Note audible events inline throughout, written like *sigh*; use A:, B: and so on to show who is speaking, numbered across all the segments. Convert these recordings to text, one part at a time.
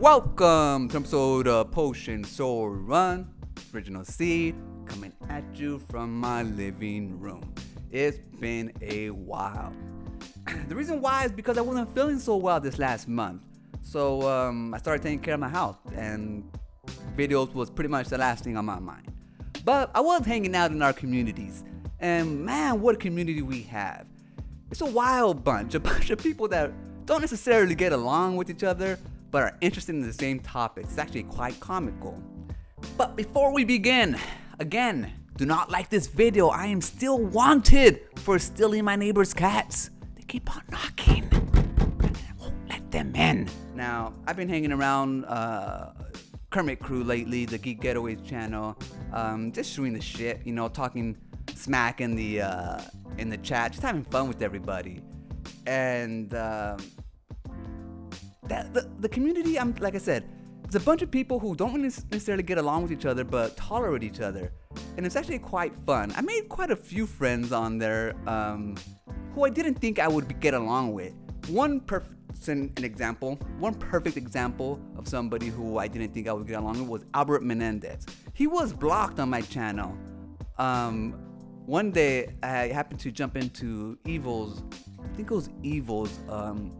A: Welcome to episode of Potion Sword Run, Original Seed, coming at you from my living room. It's been a while. *clears throat* the reason why is because I wasn't feeling so well this last month. So um, I started taking care of my health, and videos was pretty much the last thing on my mind. But I was hanging out in our communities, and man, what a community we have. It's a wild bunch, a *laughs* bunch of people that don't necessarily get along with each other, but are interested in the same topics. It's actually quite comical. But before we begin, again, do not like this video. I am still wanted for stealing my neighbor's cats. They keep on knocking. Won't let them in. Now, I've been hanging around uh, Kermit Crew lately, the Geek Getaways channel, um, just shooting the shit, you know, talking smack in the uh, in the chat, just having fun with everybody. And um, that the, the community, I'm like I said, it's a bunch of people who don't necessarily get along with each other, but tolerate each other, and it's actually quite fun. I made quite a few friends on there um, who I didn't think I would get along with. One person, an example, one perfect example of somebody who I didn't think I would get along with was Albert Menendez. He was blocked on my channel. Um, one day I happened to jump into Evil's, I think it was Evil's um,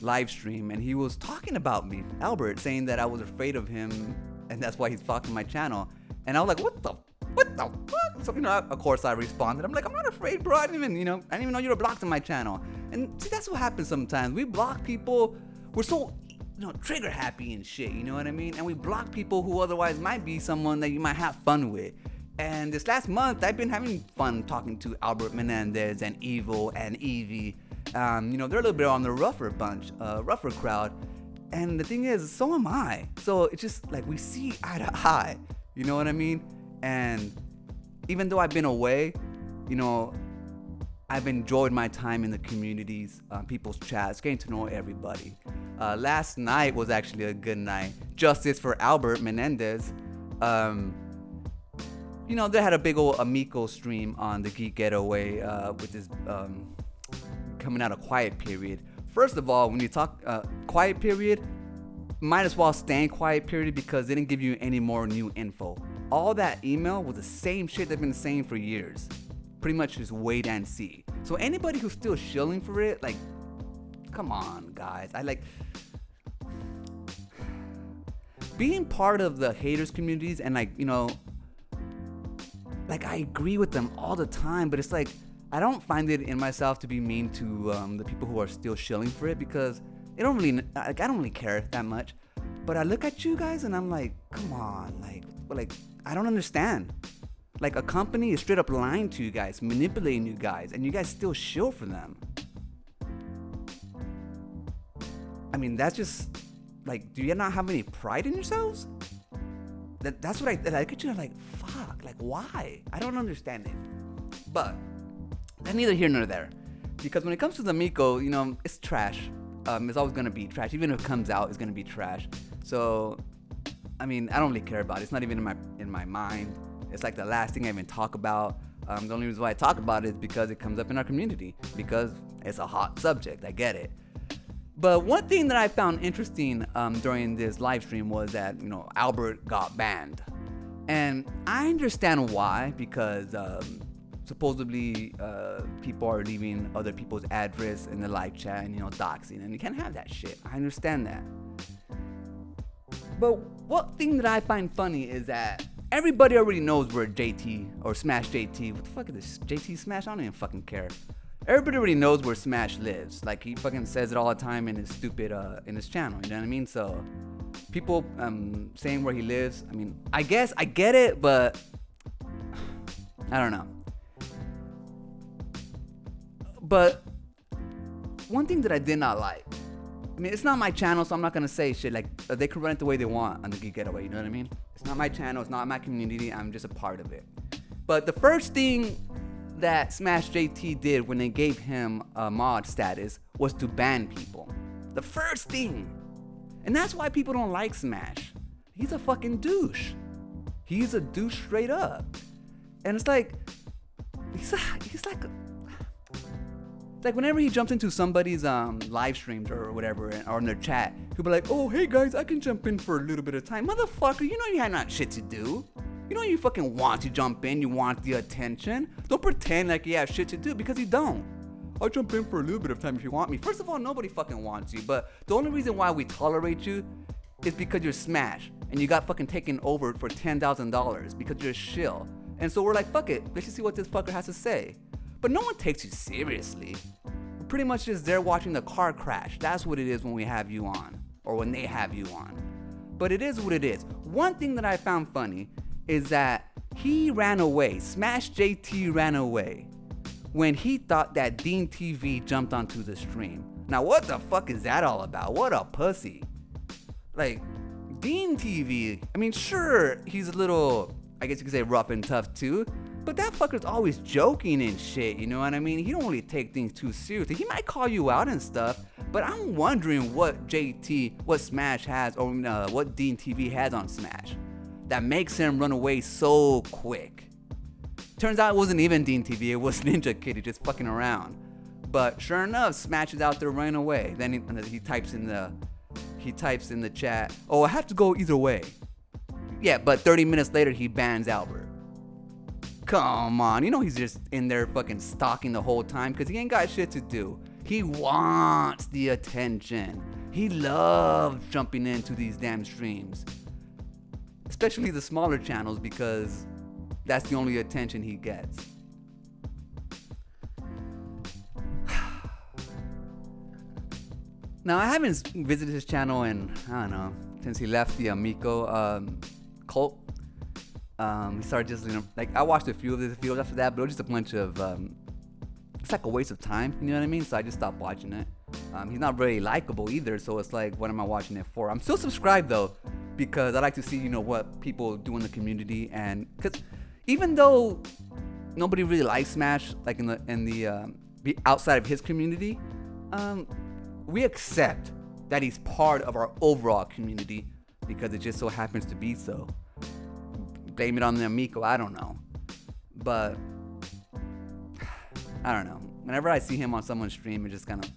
A: live stream and he was talking about me, Albert, saying that I was afraid of him and that's why he's blocking my channel. And I was like, what the, what the fuck? So, you know, of course I responded. I'm like, I'm not afraid, bro. I didn't even, you know, I didn't even know you were blocked on my channel. And see, that's what happens sometimes. We block people. We're so, you know, trigger happy and shit, you know what I mean? And we block people who otherwise might be someone that you might have fun with. And this last month, I've been having fun talking to Albert Menendez and Evil and Evie um, you know, they're a little bit on the rougher bunch, uh, rougher crowd. And the thing is, so am I. So it's just like we see eye to eye. You know what I mean? And even though I've been away, you know, I've enjoyed my time in the communities, uh, people's chats, getting to know everybody. Uh, last night was actually a good night. Justice for Albert Menendez. Um, you know, they had a big old Amico stream on the Geek Getaway uh, with this um, coming out of quiet period. First of all, when you talk uh, quiet period, might as well stay in quiet period because they didn't give you any more new info. All that email was the same shit they've been saying for years. Pretty much just wait and see. So anybody who's still shilling for it, like, come on, guys. I like being part of the haters communities and like, you know, like I agree with them all the time, but it's like I don't find it in myself to be mean to um, the people who are still shilling for it because it don't really like I don't really care that much. But I look at you guys and I'm like, come on, like, like I don't understand. Like a company is straight up lying to you guys, manipulating you guys, and you guys still shill for them. I mean, that's just like, do you not have any pride in yourselves? That that's what I, I look at you. and I'm like, fuck, like why? I don't understand it. But that's neither here nor there. Because when it comes to the Amico, you know, it's trash. Um, it's always gonna be trash. Even if it comes out, it's gonna be trash. So, I mean, I don't really care about it. It's not even in my in my mind. It's like the last thing I even talk about. Um, the only reason why I talk about it is because it comes up in our community. Because it's a hot subject. I get it. But one thing that I found interesting um, during this live stream was that you know Albert got banned, and I understand why because um, supposedly uh, people are leaving other people's address in the live chat and you know doxing and you can't have that shit. I understand that. But what thing that i find funny is that everybody already knows where jt or smash jt what the fuck is this jt smash? I don't even fucking care. Everybody already knows where smash lives. Like he fucking says it all the time in his stupid uh in his channel you know what i mean? So people um saying where he lives i mean i guess i get it but *sighs* i don't know but one thing that I did not like, I mean, it's not my channel, so I'm not gonna say shit like uh, they can run it the way they want on the Geek Getaway. You know what I mean? It's not my channel. It's not my community. I'm just a part of it. But the first thing that Smash JT did when they gave him a mod status was to ban people. The first thing. And that's why people don't like Smash. He's a fucking douche. He's a douche straight up. And it's like, he's, a, he's like, a, like whenever he jumps into somebody's um live streams or whatever or in their chat, he'll be like, "Oh, hey guys, I can jump in for a little bit of time." Motherfucker, you know you had not shit to do. You know you fucking want to jump in, you want the attention. Don't pretend like you have shit to do because you don't. I'll jump in for a little bit of time if you want me. First of all, nobody fucking wants you, but the only reason why we tolerate you is because you're Smash and you got fucking taken over for $10,000 because you're a shill. And so we're like, fuck it, let's just see what this fucker has to say. But no one takes you seriously. Pretty much just there watching the car crash. That's what it is when we have you on, or when they have you on. But it is what it is. One thing that I found funny is that he ran away. Smash JT ran away when he thought that Dean TV jumped onto the stream. Now, what the fuck is that all about? What a pussy. Like, Dean TV, I mean, sure, he's a little, I guess you could say rough and tough too, but that fucker's always joking and shit, you know what I mean? He don't really take things too seriously. He might call you out and stuff, but I'm wondering what JT, what Smash has, or uh, what Dean TV has on Smash that makes him run away so quick. Turns out it wasn't even Dean TV, it was *laughs* Ninja Kitty just fucking around. But sure enough, Smash is out there running away. Then he, he types in the he types in the chat, "Oh, I have to go either way." Yeah, but 30 minutes later he bans Albert. Come on, you know he's just in there fucking stalking the whole time because he ain't got shit to do. He wants the attention. He loves jumping into these damn streams. Especially the smaller channels because that's the only attention he gets. Now I haven't visited his channel in I don't know since he left the Amico um, cult um, started just, you know, like I watched a few of his videos after that, but it was just a bunch of, um, it's like a waste of time, you know what I mean? So I just stopped watching it. Um, he's not very likable either, so it's like, what am I watching it for? I'm still subscribed though, because I like to see, you know, what people do in the community, and because even though nobody really likes Smash, like in the in the um, outside of his community, um, we accept that he's part of our overall community because it just so happens to be so blame it on the Amico. I don't know. But I don't know. Whenever I see him on someone's stream, it just kind of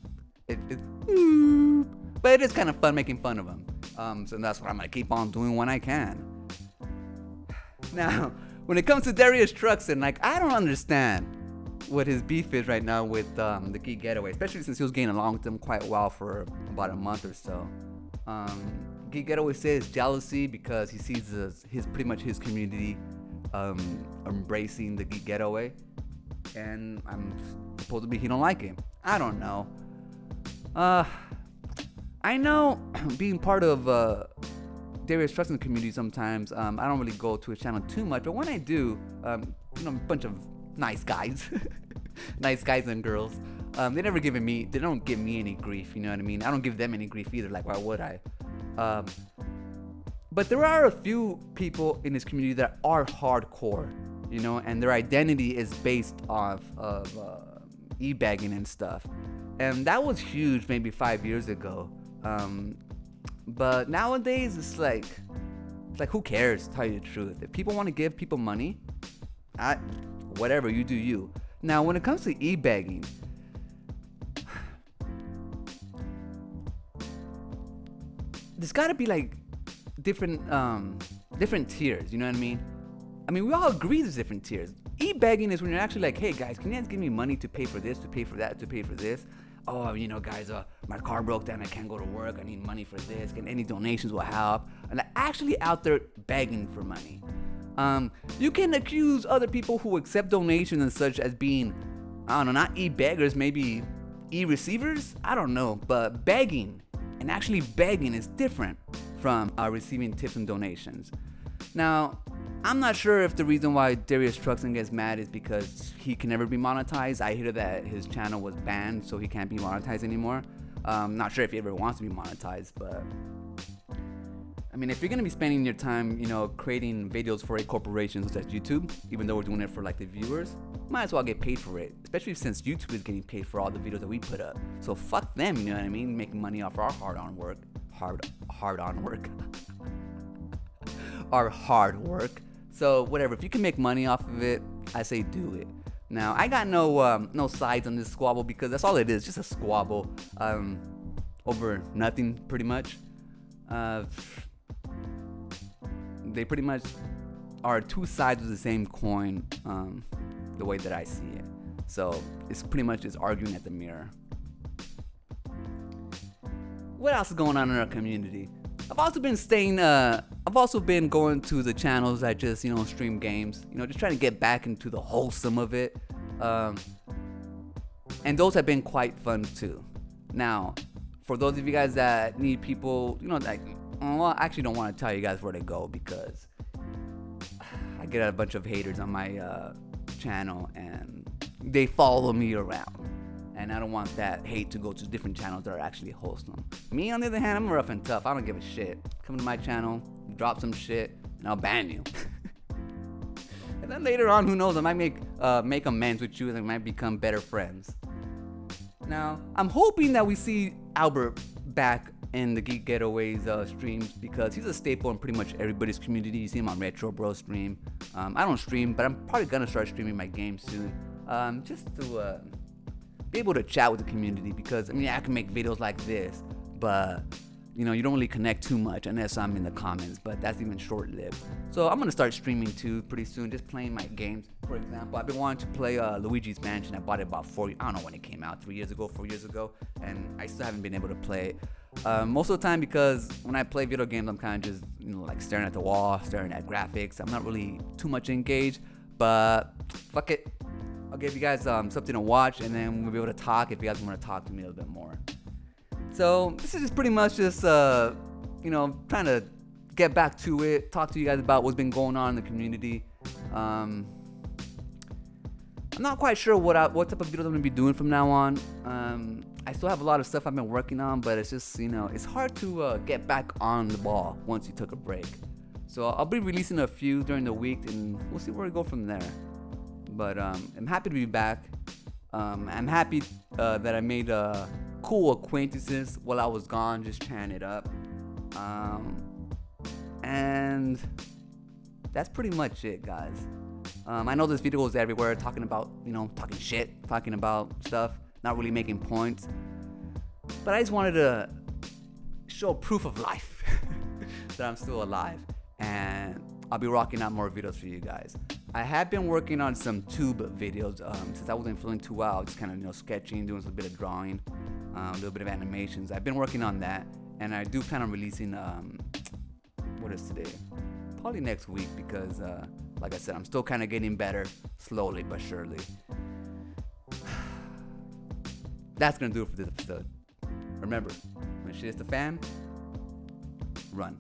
A: it, it but it is kind of fun making fun of him. Um, so that's what I'm gonna keep on doing when I can. Now, when it comes to Darius Thruxton, like I don't understand what his beef is right now with um, the Geek Getaway, especially since he was getting along with them quite well for about a month or so. Um, Geek Getaway says jealousy because he sees his, his pretty much his community um, embracing the Geek Getaway, and I'm supposed to be he don't like him. I don't know. Uh, I know *clears throat* being part of uh, Darius Thruxton community sometimes um, I don't really go to his channel too much, but when I do, um, you know, a bunch of nice guys, *laughs* nice guys and girls. Um, they never given me, they don't give me any grief. You know what I mean? I don't give them any grief either. Like, why would I? Um, but there are a few people in this community that are hardcore, you know, and their identity is based off of uh, e-begging and stuff. And that was huge maybe five years ago. Um, but nowadays it's like, it's like who cares? Tell you the truth, if people want to give people money, I, whatever you do, you. Now when it comes to e-begging, there's got to be like different um different tiers. You know what I mean? I mean, we all agree there's different tiers. E-begging is when you're actually like, hey guys, can you guys give me money to pay for this, to pay for that, to pay for this? Oh, you know, guys, uh, my car broke down. I can't go to work. I need money for this. Can any donations will help? And actually out there begging for money. Um, you can accuse other people who accept donations and such as being, I don't know, not e-beggars, maybe e-receivers. I don't know, but begging and actually begging is different from uh, receiving tips and donations. Now, I'm not sure if the reason why Darius Thruxton gets mad is because he can never be monetized. I hear that his channel was banned, so he can't be monetized anymore. Um, not sure if he ever wants to be monetized, but mean, if you're gonna be spending your time, you know, creating videos for a corporation such as YouTube, even though we're doing it for like the viewers, might as well get paid for it. Especially since YouTube is getting paid for all the videos that we put up. So fuck them, you know what I mean? Making money off our hard-on work, hard, hard-on work, *laughs* our hard work. So whatever, if you can make money off of it, I say do it. Now I got no um, no sides on this squabble because that's all it is, just a squabble um, over nothing, pretty much. Uh, they pretty much are two sides of the same coin, um, the way that I see it. So it's pretty much just arguing at the mirror. What else is going on in our community? I've also been staying. Uh, I've also been going to the channels that just you know stream games. You know, just trying to get back into the wholesome of it. Um, and those have been quite fun too. Now, for those of you guys that need people, you know, like, well, I actually don't want to tell you guys where to go because I get a bunch of haters on my uh, channel and they follow me around and I don't want that hate to go to different channels that are actually wholesome. Me, on the other hand, I'm rough and tough. I don't give a shit. Come to my channel, drop some shit, and I'll ban you. *laughs* and then later on, who knows? I might make uh, make amends with you, and we might become better friends. Now, I'm hoping that we see Albert back in the Geek Getaways uh, streams because he's a staple in pretty much everybody's community. You see him on Retro Bro stream. Um, I don't stream, but I'm probably gonna start streaming my games soon, um, just to. Uh, be able to chat with the community because I mean I can make videos like this, but you know you don't really connect too much unless I'm in the comments. But that's even short-lived. So I'm gonna start streaming too pretty soon, just playing my games. For example, I've been wanting to play uh, Luigi's Mansion. I bought it about four. I don't know when it came out, three years ago, four years ago, and I still haven't been able to play it. Uh, most of the time because when I play video games, I'm kind of just you know like staring at the wall, staring at graphics. I'm not really too much engaged, but fuck it. I'll give you guys um, something to watch, and then we'll be able to talk if you guys want to talk to me a little bit more. So this is just pretty much just uh, you know trying to get back to it, talk to you guys about what's been going on in the community. Um, I'm not quite sure what I, what type of videos I'm gonna be doing from now on. Um, I still have a lot of stuff I've been working on, but it's just you know it's hard to uh, get back on the ball once you took a break. So I'll be releasing a few during the week, and we'll see where we go from there. But um, I'm happy to be back. Um, I'm happy uh, that I made uh, cool acquaintances while I was gone, just chatting it up. Um, and that's pretty much it, guys. Um, I know this video is everywhere, talking about, you know, talking shit, talking about stuff, not really making points. But I just wanted to show proof of life *laughs* that I'm still alive. And I'll be rocking out more videos for you guys. I have been working on some tube videos um, since I wasn't feeling too well. Just kind of you know sketching, doing a bit of drawing, um, a little bit of animations. I've been working on that, and I do plan on releasing. Um, what is today? Probably next week because, uh, like I said, I'm still kind of getting better, slowly but surely. That's gonna do it for this episode. Remember, when shit is the fan, run.